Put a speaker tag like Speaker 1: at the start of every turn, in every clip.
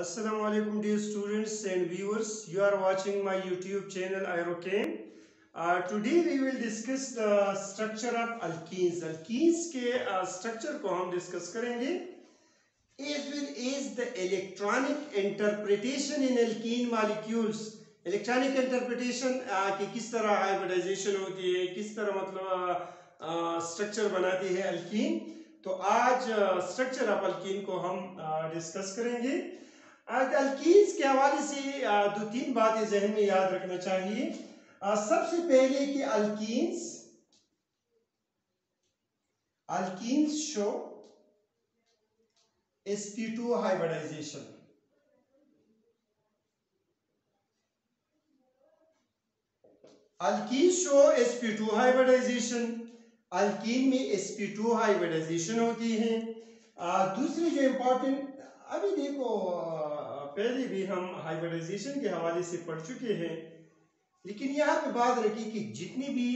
Speaker 1: Assalamu alaikum dear students and viewers. You are watching my YouTube channel Aerocam. Uh, today we will discuss the structure of alkenes. Alkenes के uh, structure को हम discuss करेंगे. As well as the electronic interpretation in alkene molecules. Electronic interpretation uh, कि किस तरह hybridization होती है, किस तरह मतलब स्ट्रक्चर uh, बनाती है अल्कीन तो आज स्ट्रक्चर ऑफ़ अल्कीन को हम डिस्कस करेंगे अल्कीन्स के हवाले से दो तीन बातें जहन में याद रखना चाहिए। सबसे पहले कि alkenes alkenes show sp2 hybridization alkene show sp2 hybridization alkene में sp2 हाइब्रिडाइजेशन होती है। दूसरी जो इंपॉर्टेंट अभी देखो पहले भी हम हाइब्रिडाइजेशन के हवाले से पढ़ चुके हैं, लेकिन यहाँ पे बात रखी कि जितनी भी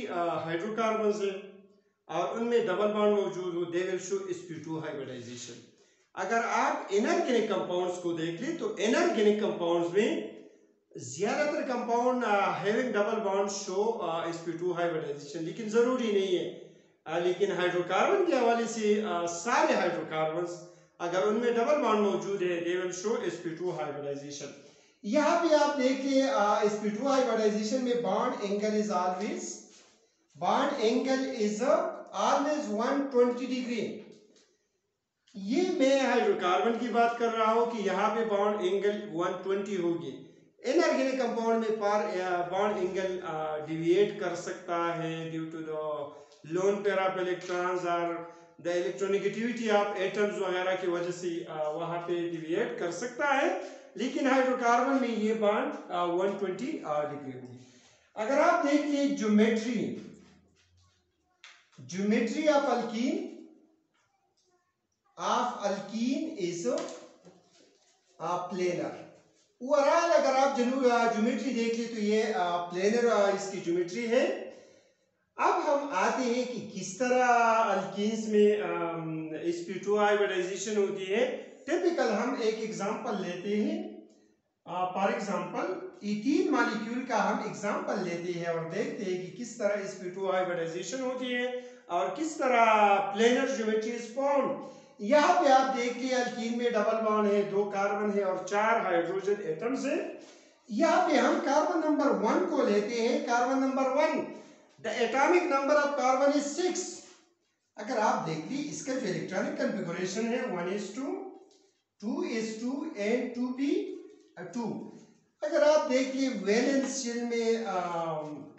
Speaker 1: हाइड्रोकार्बन है, और उनमें डबल बॉन्ड मौजूद हो they will show sp2 hybridisation अगर आप इनऑर्गेनिक कंपाउंड्स को देख लें तो इनऑर्गेनिक कंपाउंड्स में ज़्यादातर compound having double bond show sp2 hybridization लेकिन ज़रूरी नहीं है। लेकिन हाइड्रोकार्बन के हवाले से सारे हाइड्रोकार्बन अगर उनमें डबल बॉन्ड मौजूद है they will show sp2 hybridisation यहाँ पे आप देखिए sp2 हाइब्रिडाइजेशन में bond angle is always bond angle is always 120 degree ये मैं हाइड्रोकार्बन की बात कर रहा हूँ कि यहाँ पे बॉन्ड एंगल 120 होगी। इनऑर्गेनिक कंपाउंड में पर बॉन्ड एंगल डिविएट कर सकता है due to the lone of electrons और द इलेक्ट्रोनिगेटिविटी ऑफ़ एटम्स वगैरह की वजह से वहाँ पे डिविएट कर सकता है। लेकिन हाइड्रोकार्बन में ये बॉन्ड 120 डिग्री होगी अगर आप देखिए geometry geometry of alkene of alkene is planar overall अगर आप जनू ज्योमेट्री देख ली तो ये प्लेनर इसकी ज्योमेट्री है। अब हम आते हैं कि किस तरह अल्कीन्स में sp2 हाइब्रिडाइजेशन होती है। टिपिकल हम एक एग्जांपल लेते हैं। फॉर एग्जांपल इथीन मॉलिक्यूल का हम एग्जांपल लेते हैं और देखते हैं कि किस तरह sp2 हाइब्रिडाइजेशन होती है और किस तरह प्लेनर ज्योमेट्री इज़ फाउंड यहाँ पे आप देखिए अल्कीन में डबल बॉन्ड है, दो कार्बन है और चार हाइड्रोजन एटम्स है। यहाँ पे हम कार्बन नंबर वन को लेते हैं carbon number one the atomic number of carbon is six अगर आप देख ली इसका जो इलेक्ट्रॉनिक कंफिगरेशन है one is two two is two and two B two अगर आप देख ली वैलेंस में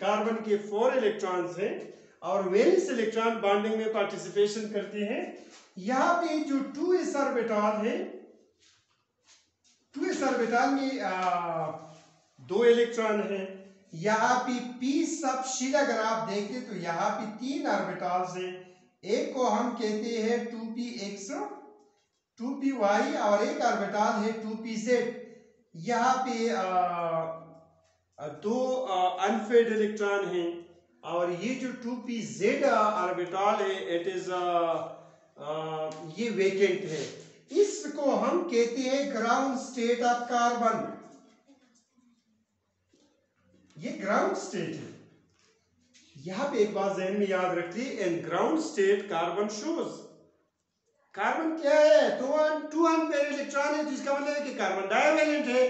Speaker 1: कार्बन के फोर इलेक्ट्रॉन्स हैं और वैलेंस इलेक्ट्रॉन बॉन्डिंग में पार्टिसिपेशन करते हैं यहाँ पे जो टू एस ऑर्बिटल है टू एस ऑर्बिटल में आ, दो इलेक्ट्रॉन हैं। यहाँ पे पी सब शील अगर आप देखें तो यहाँ पे तीन ऑर्बिटल्स हैं। एक को हम कहते हैं two P X two P Y और एक ऑर्बिटल है टू पी जेड यहाँ पे आ, दो अनफेड इलेक्ट्रॉन हैं और ये जो टू पी जेड ऑर्बिटल है इट इज़ ये वेकेंट है। इसको हम कहते हैं ग्राउंड स्टेट ऑफ़ कार्बन ये ग्राउंड स्टेट है। यहाँ पे एक बात जहन में याद रखिए in ground state carbon shows carbon क्या है? तो टू अनपेयर इलेक्ट्रॉन है, जिसका मतलब है कि कार्बन डायवेलेंट है।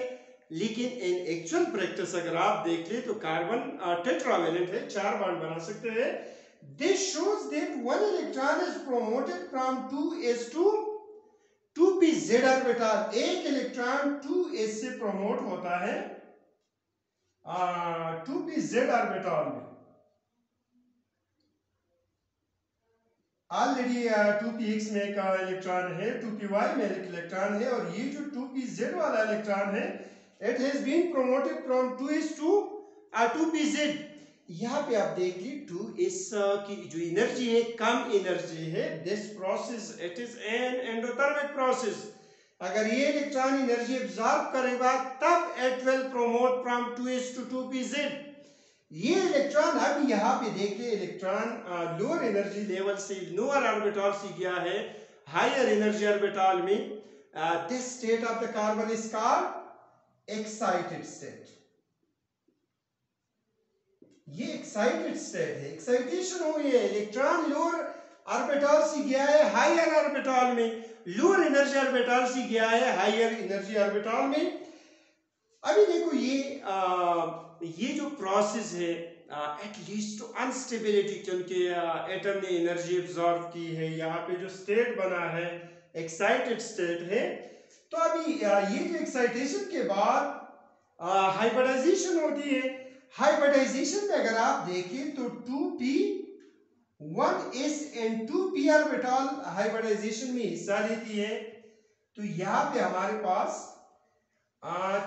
Speaker 1: लेकिन इन एक्चुअल प्रैक्टिस अगर आप देख ले तो कार्बन टेट्रावेलेंट है, चार बॉन्ड बना सकते हैं। This shows that one electron is promoted from 2s two 2pz orbital एक इलेक्ट्रॉन 2s से प्रोमोट होता है। टू पी जेड ऑर्बिटल में ऑलरेडी टू पी एक्स में एक इलेक्ट्रॉन है, टू पी वाई में एक इलेक्ट्रॉन है, और ये जो टू पी जेड वाला इलेक्ट्रॉन है it has been promoted from two S to two P Z. यहाँ पे आप देख ली टू एस की जो एनर्जी है, कम एनर्जी है this process it is an endothermic process अगर ये इलेक्ट्रॉन एनर्जी एब्जॉर्ब करेगा, तब will promote from 2s to two P Z ये इलेक्ट्रॉन अब यहाँ पे देख ले इलेक्ट्रॉन लोअर एनर्जी लेवल से लोअर ऑर्बिटल से गया है हायर एनर्जी ऑर्बिटल में this state of the carbon is called excited state ये एक्साइटेड स्टेट है एक्साइटेशन हुई है इलेक्ट्रॉन लोअर ऑर्बिटल से गया है हायर ऑर्बिटल में लोअर एनर्जी ऑर्बिटल से गया है हायर एनर्जी ऑर्बिटल में। अभी देखो ये आ, ये जो प्रोसेस है एटलीस्ट टू अनस्टेबिलिटी क्योंकि एटम ने एनर्जी एब्जॉर्व की है यहाँ पे जो स्टेट बना है एक्साइटेड स्टेट है। तो अभी आ, ये जो एक्साइटेशन के बाद हाइब्रिडाइजेशन होती है। हाइब्रिडाइजेशन में अगर आप देखें तो two P one S and two P orbital hybridization में हिस्सा लेती है। तो यहाँ पे हमारे पास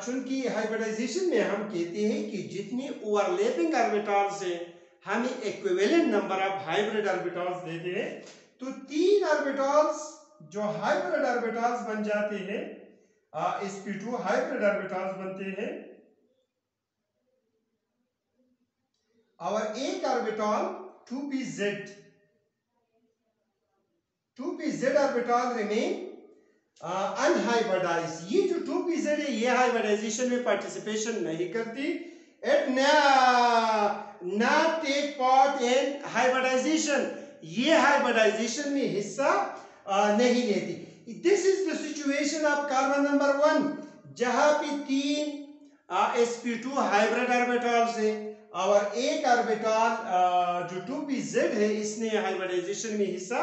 Speaker 1: चूँकि हाइब्रिडाइजेशन में हम कहते हैं कि जितनी ओवरलैपिंग ऑर्बिटल्स है, हमें equivalent number of hybrid orbitals देते हैं। तो तीन ऑर्बिटल्स जो हाइब्रिड ऑर्बिटल्स बन जाते हैं sp2 हाइब्रिड ऑर्बिटल्स बनते हैं। और एक orbital 2pz 2pz orbital remain unhybridised ये जो टू पीजेड है, ये हाइब्रिडाइजेशन में पार्टिसिपेशन नहीं करती. It not take part in hybridization ये हाइब्रिडाइजेशन में हिस्सा नहीं लेती. This is the situation of carbon number one जहाँ पे तीन sp2 हाइब्रिड ऑर्बिटल्स है. और एक ऑर्बिटल जो टू पी जेड है इसने हाइब्रिडाइजेशन में हिस्सा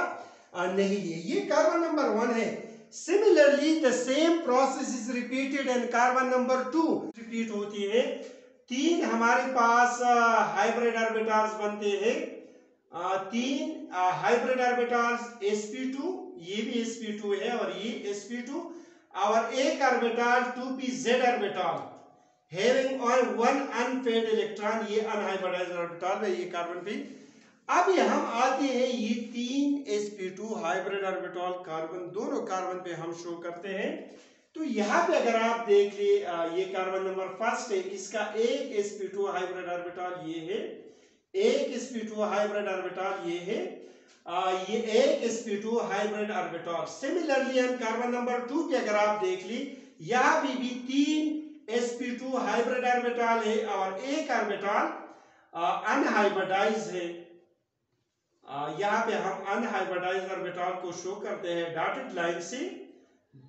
Speaker 1: नहीं लिया। ये कार्बन नंबर वन है। Similarly, the same process is repeated in carbon number two. Repeat होती है। तीन हमारे पास हाइब्रिड ऑर्बिटल्स बनते हैं। तीन हाइब्रिड ऑर्बिटल्स sp2 ये भी sp2 है और ये sp2 और एक orbital 2pz orbital having on one unpaired electron ये अनहाइब्रिडाइज्ड ऑर्बिटल है ये कार्बन पे अब हम आते हैं ये तीन sp2 हाइब्रिड ऑर्बिटल कार्बन दोनों कार्बन पे हम शो करते हैं। तो यहाँ पे अगर आप देख ले ये कार्बन नंबर फ़र्स्ट है इसका एक sp2 हाइब्रिड ऑर्बिटल ये है एक sp2 हाइब्रिड ऑर्बिटल ये है आ, ये एक sp2 हाइब्रिड ऑर्बिटल सिमिलरली हम कार्बन नंबर टू पे अगर आप देख ली यहाँ भी, भी तीन sp2 हाइब्रिड ऑर्बिटल है और एक ऑर्बिटल अनहाइब्रिडाइज है। यहाँ पे हम अनहाइब्रिडाइज ऑर्बिटल को शो करते हैं डॉटेड लाइन से।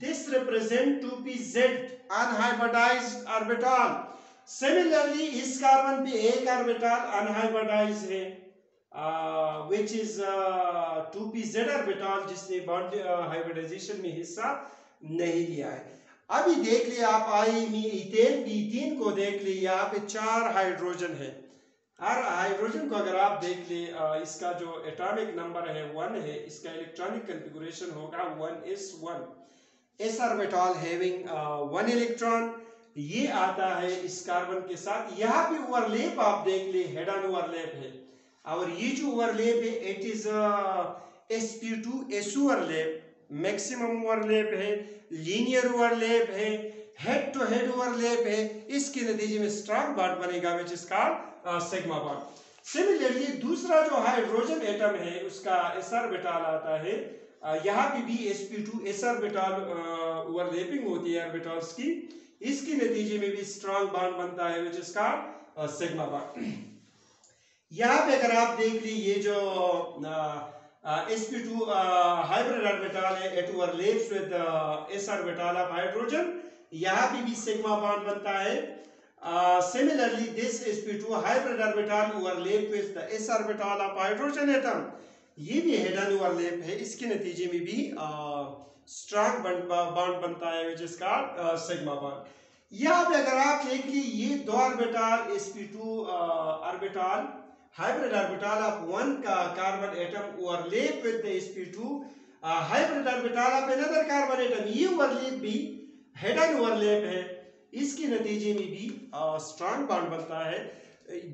Speaker 1: This represent two P Z unhybridized orbital similarly इस कार्बन पे एक ऑर्बिटल अनहाइब्रिडाइज है which is two P Z orbital जिसने बॉन्ड हाइब्रिडाइजेशन में हिस्सा नहीं लिया है। अभी देख लिया आप, आई मी इथेन इथेन को देख लिया यहाँ पे चार हाइड्रोजन है। हर हाइड्रोजन को अगर आप देख ले इसका जो एटॉमिक नंबर है वन है, इसका इलेक्ट्रॉनिक कंफिगुरेशन होगा one S one S orbital having one electron ये आता है इस कार्बन के साथ। यहाँ पे ओवरलेप आप देख ले हेड ऑन ओवरलेप है। और ये जो ओवरलेप है it is sp2 su overlap maximum overlap है लीनियर ओवरलेप है हेड टू हेड ओवरलेप है। इसके नतीजे में स्ट्रॉन्ग बॉन्ड बनेगा which called sigma bond similarly दूसरा जो हाइड्रोजन एटम है, उसका एस ऑर्बिटल आता है। यहाँ पे भी sp2 एस ऑर्बिटल ओवरलैपिंग होती है ऑर्बिटल्स की। इसके नतीजे में भी स्ट्रॉन्ग बॉन्ड बनता है विच इसका सिग्मा बॉन्ड यहाँ पे अगर आप देख ली ये जो sp2 हाइब्रिड ऑर्बिटल है it overlaps with S orbital of hydrogen यहाँ पे भी सिग्मा बॉन्ड बनता है. Uh, similarly, sp2 hybrid orbital overlap with the s orbital of hydrogen atom. ये भी हेड ओवरलैप है. इसके नतीजे में भी स्ट्रॉन्ग बॉन्ड बनता है which is called sigma bond यहाँ पे अगर आप देख ये दो orbital sp2 orbital orbital of one का carbon atom overlap with the sp2 hybrid orbital of another carbon atom ये ओवरलैप भी हेड ऑन ओवरलैप है. इसके नतीजे में भी स्ट्रॉन्ग बॉन्ड बनता है.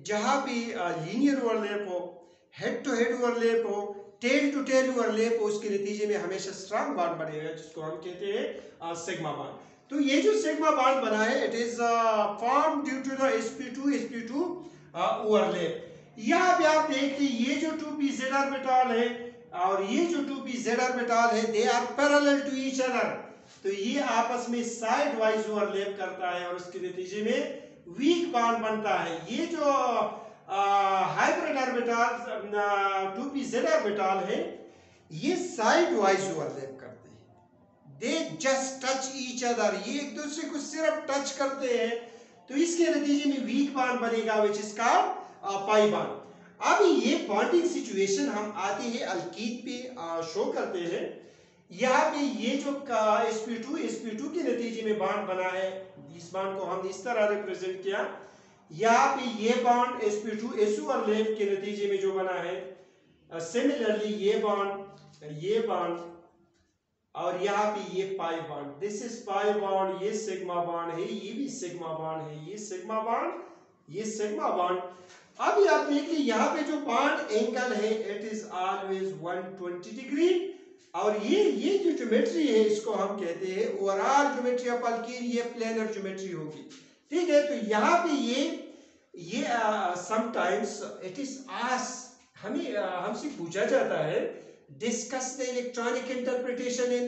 Speaker 1: जहाँ पे लीनियर ओवरलैप हो हेड टू हेड ओवरलैप हो टेल टू टेल ओवरलैप हो, उसके नतीजे में हमेशा स्ट्रॉन्ग बॉन्ड बनेगा, जिसको हम कहते हैं सिग्मा बॉन्ड तो ये जो सिग्मा बॉन्ड बना है it is form due to the sp2 sp2 overlap यहाँ पे आप देख लीजिए ये जो 2p z ऑर्बिटल है और ये जो 2p z ऑर्बिटल है they are parallel to each other तो ये आपस में साइड वाइज ओवरलैप करता है और उसके नतीजे में वीक बॉन्ड बनता है। ये जो hybrid orbital two P Z orbital है, ये साइड वाइज ओवरलैप करते हैं। They just touch each other ये एक दूसरे को सिर्फ़ टच करते हैं। तो इसके नतीजे में वीक बॉन्ड बनेगा विच इज़ का पाई बॉन्ड अब ये बॉन्डिंग सिचुएशन हम आते हैं अल्कीद पे शो करते हैं। यहाँ पे ये जो sp2 sp2 के नतीजे में बॉन्ड बना है, इस बॉन्ड को हमने इस तरह रिप्रेजेंट किया। यहाँ पे ये बॉन्ड sp2 SU और लेफ के नतीजे में जो बना है सिमिलरली ये बॉन्ड ये बॉन्ड और यहाँ पे ये pi bond this is pi bond ये सिग्मा बॉन्ड है, ये भी सिग्मा बॉन्ड है, ये सिग्मा बॉन्ड ये सिग्मा बॉन्ड अब आप देखिए, यहाँ पे जो बॉन्ड एंगल है इट इज़ ऑलवेज 120 डिग्री और ये ये जो ज्योमेट्री है, इसको हम कहते हैं ओवरऑल ज्योमेट्री ऑफ़ अल्कीन ये प्लेनर ज्योमेट्री होगी। ठीक है तो यहाँ पे ये ये समटाइम्स इट इज़ आस हमें हमसे पूछा जाता है discuss the electronic interpretation in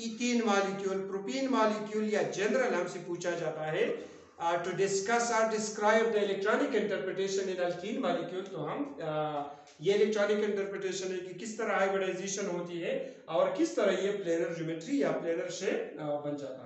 Speaker 1: ethene molecule propene molecule या जनरल हमसे पूछा जाता है। Uh, to discuss or describe the electronic interpretation in alkene molecule तो हम uh, ये electronic interpretation है कि किस तरह hybridization होती है और किस तरह ये planar geometry या planar shape uh, बन जाता है